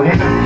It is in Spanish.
mujer.